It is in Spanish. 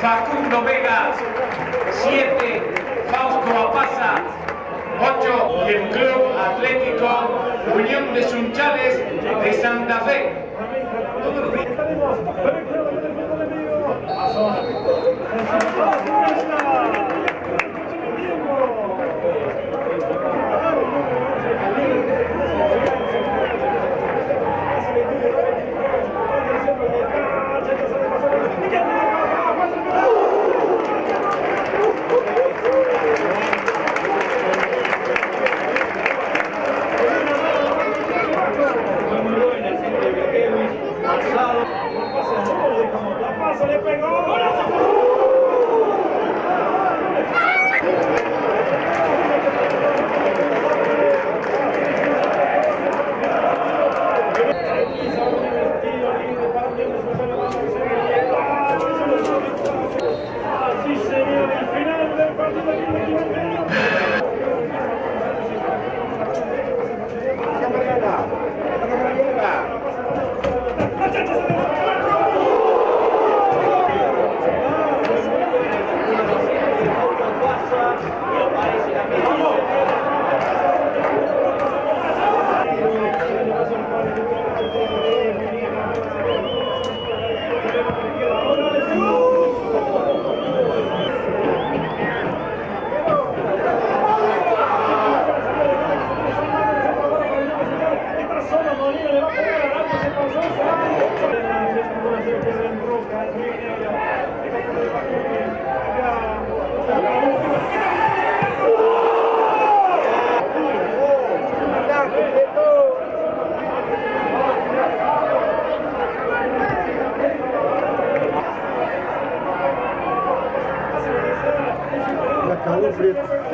Facundo Vega, 7, Fausto Apaza, 8, y el Club Atlético Unión de Sunchales de Santa Fe. Acabou комплекс.